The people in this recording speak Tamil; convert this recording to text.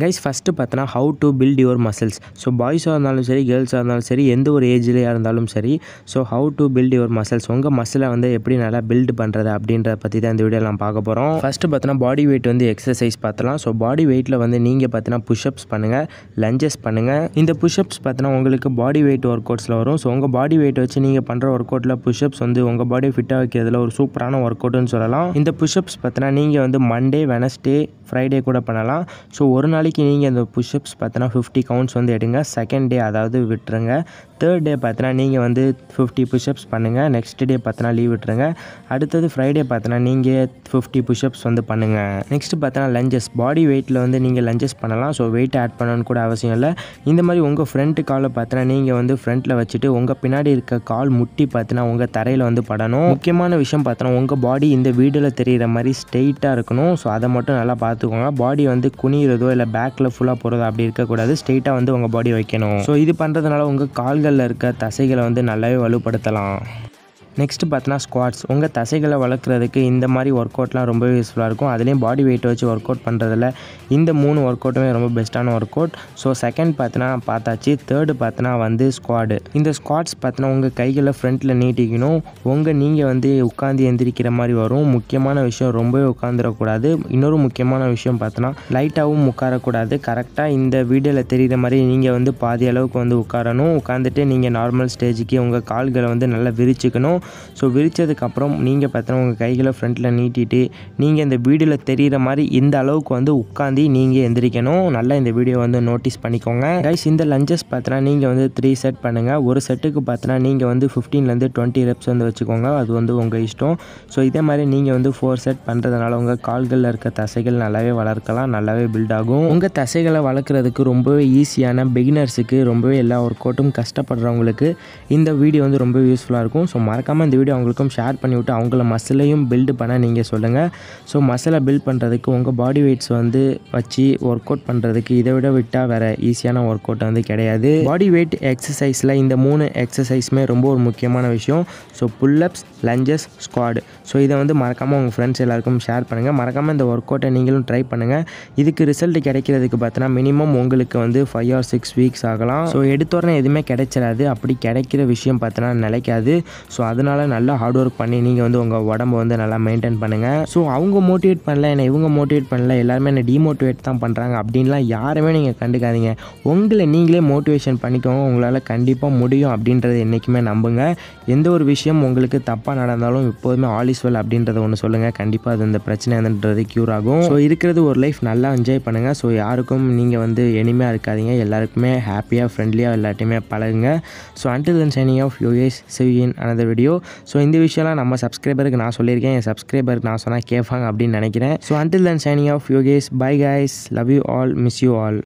கைஸ் ஃபஸ்ட்டு பார்த்தோன்னா how to build your muscles so பாய்ஸாக இருந்தாலும் சரி கேர்ள்ஸாக இருந்தாலும் சரி எந்த ஒரு ஏஜ்லேயாக இருந்தாலும் சரி so how to build your muscles உங்கள் மசிலை வந்து எப்படி நல்லா பில்ட் பண்ணுறது அப்படின்றத பற்றி தான் இந்த வீடியோ நான் பார்க்க போகிறோம் ஃபஸ்ட்டு பார்த்தோன்னா பாடி வெயிட் வந்து எக்ஸசைஸ் பார்த்தலாம். ஸோ பாடி வெயிட்டில் வந்து நீங்கள் பார்த்தீங்கன்னா புஷ்அப்ஸ் பண்ணுங்கள் லஞ்சஸ் பண்ணுங்கள் இந்த புஷ்அப்ஸ் பார்த்தீங்கன்னா உங்களுக்கு பாடி வெயிட் ஒர்க் அவுட்ஸில் வரும். ஸோ உங்கள் பாடி வெயிட் வச்சு நீங்கள் பண்ணுற ஒர்க் அவுட்டில் புஷ்அப்ஸ் வந்து உங்கள் பாடியை ஃபிட்டாக வைக்கிறதுல ஒரு சூப்பரான ஒர்க் அவுட்னு சொல்லலாம். இந்த புஷ்அப்ஸ் பார்த்தீங்கன்னா நீங்கள் வந்து மண்டே வெனஸ்டே ஃப்ரைடே கூட பண்ணலாம். ஸோ ஒரு நாளைக்கு நீங்கள் இந்த புஷ்அப்ஸ் பார்த்தோன்னா ஃபிஃப்டி கவுண்ட்ஸ் வந்து எடுங்க. செகண்ட் டே அதாவது விட்டுருங்க. தேர்ட் டே பார்த்தோன்னா நீங்கள் வந்து ஃபிஃப்டி புஷ்அப்ஸ் பண்ணுங்கள் நெக்ஸ்ட் டே பார்த்தோன்னா லீவ் விட்டுருங்க. அடுத்தது ஃப்ரைடே பார்த்தோன்னா நீங்கள் ஃபிஃப்டி புஷ்அப்ஸ் வந்து பண்ணுங்கள் நெக்ஸ்ட் பார்த்தோன்னா லஞ்சஸ் பாடி வெயிட்டில் வந்து நீங்கள் லஞ்சஸ் பண்ணலாம். ஸோ வெயிட் ஆட் பண்ணணும்னு கூட அவசியம் இல்லை. இந்த மாதிரி உங்கள் ஃப்ரண்ட் காலை பார்த்தோன்னா நீங்கள் வந்து ஃப்ரண்ட்டில் வச்சுட்டு உங்கள் பின்னாடி இருக்க கால் முட்டி பார்த்தோன்னா உங்கள் தரையில் வந்து படணும். முக்கியமான விஷயம் பார்த்தோன்னா உங்கள் பாடி இந்த வீடியோவில் தெரிகிற மாதிரி ஸ்ட்ரெயிட்டாக இருக்கணும். ஸோ அதை மட்டும் நல்லா பார்த்துக்கோங்க. பாடி வந்து குனிகிறதோ இல்லை பேக்கில் ஃபுல்லாக போகிறது அப்படி இருக்கக்கூடாது. ஸ்ட்ரெயிட்டாக வந்து உங்கள் பாடி வைக்கணும். ஸோ இது பண்ணுறதுனால உங்கள் கால்களில் இருக்க தசைகளை வந்து நல்லாவே வலுப்படுத்தலாம். நெக்ஸ்ட்டு பார்த்தோன்னா ஸ்குவாட்ஸ் உங்கள் தசைகளை வளர்க்குறதுக்கு இந்த மாதிரி ஒர்க் அவுட்லாம் ரொம்ப யூஸ்ஃபுல்லாக இருக்கும். அதுலேயும் பாடி வெயிட் வச்சு ஒர்க் அவுட் பண்ணுறதுல இந்த மூணு ஒர்க் அவுட்டுமே ரொம்ப பெஸ்ட்டான ஒர்க் அவுட் ஸோ செகண்ட் பார்த்தோன்னா பார்த்தாச்சு. தேர்டு பார்த்தோன்னா வந்து ஸ்குவாடு இந்த ஸ்குவாட்ஸ் பார்த்தினா உங்கள் கைகளை ஃப்ரண்ட்டில் நீட்டிக்கணும். உங்கள் நீங்கள் வந்து உட்காந்து எந்திரிக்கிற மாதிரி வரும். முக்கியமான விஷயம் ரொம்பவே உட்காந்துடக்கூடாது இன்னொரு முக்கியமான விஷயம் பார்த்தோன்னா லைட்டாகவும் உட்காரக்கூடாது. கரெக்டாக இந்த வீடியோவில் தெரிகிற மாதிரி நீங்கள் வந்து பாதி அளவுக்கு வந்து உட்காரணும். உட்காந்துட்டு நீங்கள் நார்மல் ஸ்டேஜுக்கு உங்கள் கால்களை வந்து நல்லா விரிச்சுக்கணும். ஸோ விரித்ததுக்கப்புறம் நீங்கள் பார்த்தோன்னா உங்கள் கைகளை ஃப்ரண்ட்டில் நீட்டிட்டு நீங்கள் இந்த வீடியோவில் தெரிகிற மாதிரி இந்த அளவுக்கு வந்து உட்காந்து நீங்கள் எந்திரிக்கணும். நல்லா இந்த வீடியோ வந்து நோட்டீஸ் பண்ணிக்கோங்க. கைஸ் இந்த லஞ்சஸ் பார்த்தோன்னா நீங்கள் வந்து த்ரீ செட் பண்ணுங்கள் ஒரு செட்டுக்கு பார்த்தோன்னா நீங்கள் வந்து ஃபிஃப்டீன்லேருந்து டுவெண்ட்டி ரெப்ஸ் வந்து வச்சுக்கோங்க. அது வந்து உங்கள் இஷ்டம். ஸோ இதே மாதிரி நீங்கள் வந்து ஃபோர் செட் பண்ணுறதுனால உங்கள் கால்களில் இருக்க தசைகள் நல்லாவே வளர்க்கலாம். நல்லாவே பில்ட் ஆகும். உங்கள் தசைகளை வளர்க்குறதுக்கு ரொம்பவே ஈஸியான பிகினர்ஸுக்கு ரொம்பவே எல்லா ஒர்க் அவுட்டும் கஷ்டப்படுறவங்களுக்கு இந்த வீடியோ வந்து ரொம்ப யூஸ்ஃபுல்லாக இருக்கும். ஸோ மறக்காமல் இந்த வீடியோ அவங்களுக்கும் ஷேர் பண்ணிவிட்டு அவங்கள மசிலையும் பில்டு பண்ண நீங்கள் சொல்லுங்கள் ஸோ மசிலை பில்ட் பண்ணுறதுக்கு உங்கள் பாடி வெயிட்ஸ் வந்து வச்சு ஒர்க் அவுட் பண்ணுறதுக்கு இதை விட விட்டால் வேறு ஈஸியான ஒர்க் அவுட் வந்து கிடையாது. பாடி வெயிட் எக்ஸசைஸில் இந்த மூணு எக்ஸசைஸுமே ரொம்ப ஒரு முக்கியமான விஷயம். So pullups lunges squat so இதை வந்து மறக்காமல் உங்கள் ஃப்ரெண்ட்ஸ் எல்லாருக்கும் ஷேர் பண்ணுங்கள் மறக்காமல் இந்த ஒர்க் அவுட்டை நீங்களும் ட்ரை பண்ணுங்கள் இதுக்கு ரிசல்ட் கிடைக்கிறதுக்கு பார்த்தோன்னா மினிமம் உங்களுக்கு வந்து ஃபைவ் ஆர் சிக்ஸ் வீக்ஸ் ஆகலாம். ஸோ எடுத்தோடனே எதுவுமே கிடைச்சிடாது. அப்படி கிடைக்கிற விஷயம் பார்த்தோன்னா நிலைக்காது. ஸோ அதனால நல்லா ஹார்ட் ஒர்க் பண்ணி நீங்கள் வந்து உங்கள் உடம்ப வந்து நல்லா மெயின்டைன் பண்ணுங்கள் ஸோ அவங்க மோட்டிவேட் பண்ணல என்னை இவங்க மோட்டிவேட் பண்ணல எல்லாருமே என்னை டிமோட்டிவேட் தான் பண்ணுறாங்க அப்படின்லாம் யாருமே நீங்கள் கண்டுக்காதீங்க. உங்களை நீங்களே மோட்டிவேஷன் பண்ணிக்கோங்க உங்களால் கண்டிப்பாக முடியும் அப்படின்றத என்றைக்குமே நம்புங்க. எந்த ஒரு விஷயம் உங்களுக்கு தப்பாக நடந்தாலும் எப்போதுமே ஆல் இஸ் வெல் அப்படின்றத ஒன்று சொல்லுங்கள் கண்டிப்பாக அது இந்த பிரச்சனைன்றது க்யூர் ஆகும். ஸோ இருக்கிறது ஒரு லைஃப் நல்லா என்ஜாய் பண்ணுங்கள் ஸோ யாருக்கும் நீங்கள் வந்து எளிமையாக இருக்காதீங்க. எல்லாருக்குமே ஹாப்பியாக ஃப்ரெண்ட்லியாக எல்லாத்தையுமே பழகுங்க. So until then signing off US சிவியின் another video so இந்த விஷயம்லாம் நம்ம சப்ஸ்கிரைபருக்கு நான் சொல்லியிருக்கேன். என் சப்ஸ்கிரைபருக்கு நான் சொன்னால் கேட்பாங்க அப்படின்னு நினைக்கிறேன். So until then signing off Yogesh bye guys love you all miss you all